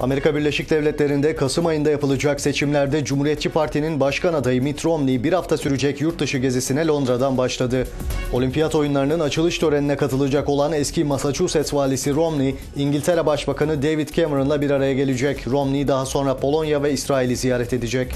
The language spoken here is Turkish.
Amerika Birleşik Devletleri'nde Kasım ayında yapılacak seçimlerde Cumhuriyetçi Parti'nin başkan adayı Mitt Romney bir hafta sürecek yurt dışı gezisine Londra'dan başladı. Olimpiyat oyunlarının açılış törenine katılacak olan eski Massachusetts valisi Romney, İngiltere Başbakanı David Cameron'la bir araya gelecek. Romney daha sonra Polonya ve İsrail'i ziyaret edecek.